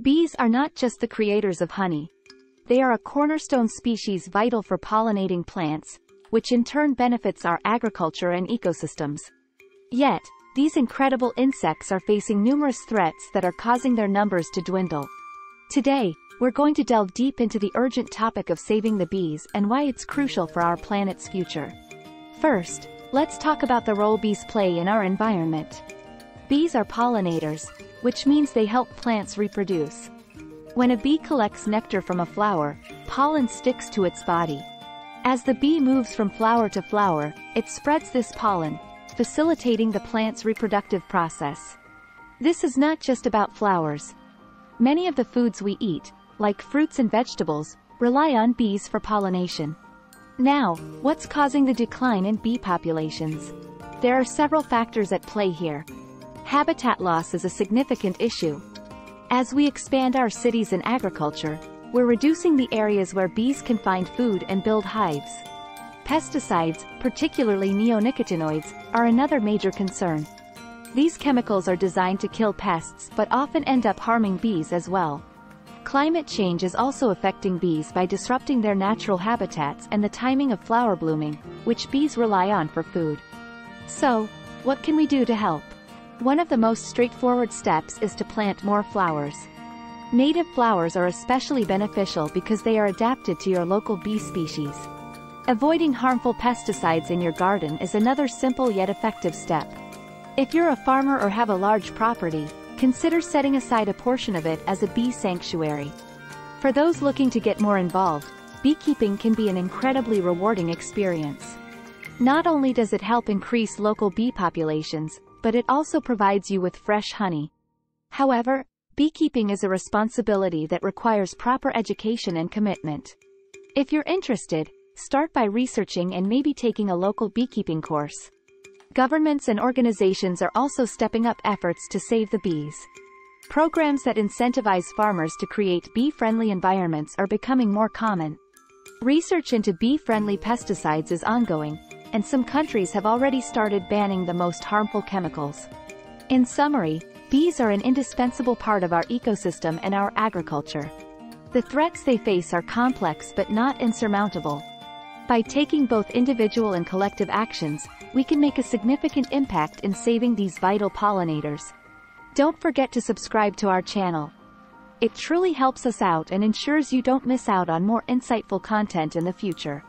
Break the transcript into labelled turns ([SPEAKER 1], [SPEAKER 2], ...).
[SPEAKER 1] Bees are not just the creators of honey. They are a cornerstone species vital for pollinating plants, which in turn benefits our agriculture and ecosystems. Yet, these incredible insects are facing numerous threats that are causing their numbers to dwindle. Today, we're going to delve deep into the urgent topic of saving the bees and why it's crucial for our planet's future. First, let's talk about the role bees play in our environment. Bees are pollinators, which means they help plants reproduce. When a bee collects nectar from a flower, pollen sticks to its body. As the bee moves from flower to flower, it spreads this pollen, facilitating the plant's reproductive process. This is not just about flowers. Many of the foods we eat, like fruits and vegetables, rely on bees for pollination. Now, what's causing the decline in bee populations? There are several factors at play here. Habitat loss is a significant issue. As we expand our cities and agriculture, we're reducing the areas where bees can find food and build hives. Pesticides, particularly neonicotinoids, are another major concern. These chemicals are designed to kill pests but often end up harming bees as well. Climate change is also affecting bees by disrupting their natural habitats and the timing of flower blooming, which bees rely on for food. So, what can we do to help? One of the most straightforward steps is to plant more flowers. Native flowers are especially beneficial because they are adapted to your local bee species. Avoiding harmful pesticides in your garden is another simple yet effective step. If you're a farmer or have a large property, consider setting aside a portion of it as a bee sanctuary. For those looking to get more involved, beekeeping can be an incredibly rewarding experience. Not only does it help increase local bee populations, but it also provides you with fresh honey. However, beekeeping is a responsibility that requires proper education and commitment. If you're interested, start by researching and maybe taking a local beekeeping course. Governments and organizations are also stepping up efforts to save the bees. Programs that incentivize farmers to create bee-friendly environments are becoming more common. Research into bee-friendly pesticides is ongoing, and some countries have already started banning the most harmful chemicals. In summary, bees are an indispensable part of our ecosystem and our agriculture. The threats they face are complex but not insurmountable. By taking both individual and collective actions, we can make a significant impact in saving these vital pollinators. Don't forget to subscribe to our channel. It truly helps us out and ensures you don't miss out on more insightful content in the future.